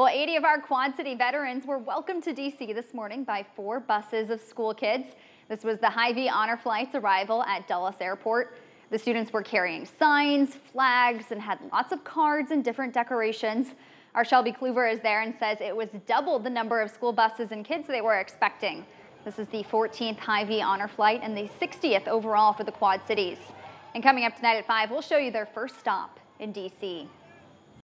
Well, 80 of our Quad City veterans were welcomed to D.C. this morning by four buses of school kids. This was the Hy-Vee Honor Flight's arrival at Dulles Airport. The students were carrying signs, flags, and had lots of cards and different decorations. Our Shelby Kluver is there and says it was double the number of school buses and kids they were expecting. This is the 14th Hy-Vee Honor Flight and the 60th overall for the Quad Cities. And coming up tonight at 5, we'll show you their first stop in D.C.